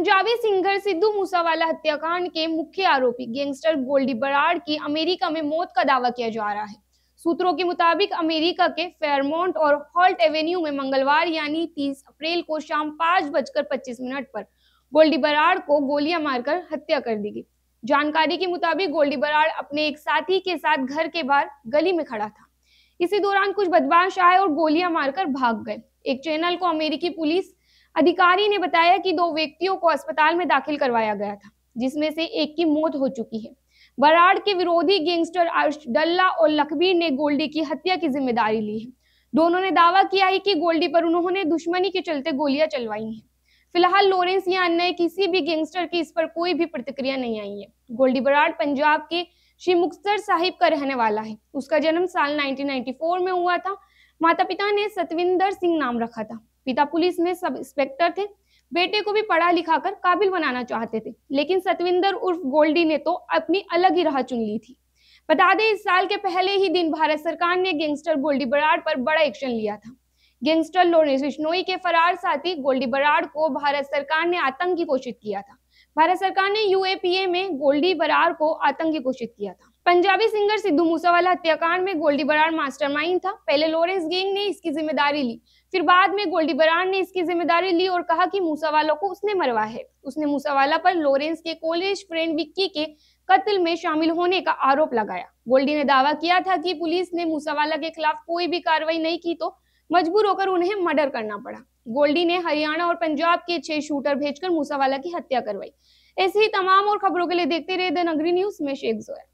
Punjabi singer Sidhu Moosewala हत्याकांड के मुख्य आरोपी गैंगस्टर गोल्डी बराड़ की अमेरिका में मौत का दावा किया जा रहा है। सूत्रों के मुताबिक अमेरिका के फेयरमोंट और हॉल्ट एवेन्यू में मंगलवार यानी 30 अप्रैल को शाम पाँच बजकर पच्चीस मिनट पर गोल्डी बराड़ को गोलियाँ मारकर हत्या कर दी गई। जानकारी के मुताबिक गोल्डी बराड़ अपने एक साथी के साथ घर के बाहर गली में खड़ा था। इसी दौरान कुछ बदमाश आए और गोलियाँ मारकर भाग गए। एक चैनल को अमेरिकी पुलिस अधिकारी ने बताया कि दो व्यक्तियों को अस्पताल में दाखिल करवाया गया था, जिसमें से एक की मौत हो चुकी है। बराड़ के विरोधी गैंगस्टर डल्ला और लखबीर ने गोल्डी की हत्या की ज़िम्मेदारी ली है। दोनों ने दावा किया है कि गोल्डी पर उन्होंने दुश्मनी के चलते गोलियाँ चलवाई हैं। फ़िलहाल लॉरेंस या अन्य किसी भी गैंगस्टर की इस पर कोई भी प्रतिक्रिया नहीं आई है। गोल्डी बराड़ पंजाब के श्री मुक्तसर साहिब का रहने वाला है। उसका जन्म साल 1994 में हुआ था। माता पिता ने सतविंदर सिंह नाम रखा था। पिता पुलिस में सब इंस्पेक्टर थे। बेटे को भी पढ़ा लिखा कर काबिल बनाना चाहते थे, लेकिन सतविंदर उर्फ़ गोल्डी ने तो अपनी अलग ही राह चुन ली थी। बता दें, इस साल के पहले ही दिन भारत सरकार ने गैंगस्टर गोल्डी बराड़ पर बड़ा एक्शन लिया था। गैंगस्टर लोरेंस बिश्नोई के फरार साथी गोल्डी बराड़ को भारत सरकार ने आतंकी घोषित किया था। भारत सरकार ने यूएपीए में गोल्डी बराड़ को आतंकी घोषित किया था। पंजाबी सिंगर सिद्धू मूसावाला हत्याकांड में गोल्डी बराड़ मास्टरमाइंड था। पहले लॉरेंस गैंग ने इसकी ज़िम्मेदारी ली, फिर बाद में गोल्डी बराड़ ने इसकी ज़िम्मेदारी ली और कहा कि मूसावाला को उसने मरवा है। उसने मूसावाला पर लॉरेंस के कॉलेज फ्रेंड विक्की के कत्ल में शामिल होने का आरोप लगाया। गोल्डी ने दावा किया था कि पुलिस ने मूसावाला के खिलाफ कोई भी कार्रवाई नहीं की तो मजबूर होकर उन्हें मर्डर करना पड़ा। गोल्डी ने हरियाणा और पंजाब के छह शूटर भेजकर मूसावाला की हत्या करवाई। ऐसी ही तमाम और खबरों के लिए देखते रहे द नगरी न्यूज़, में शेख जोया।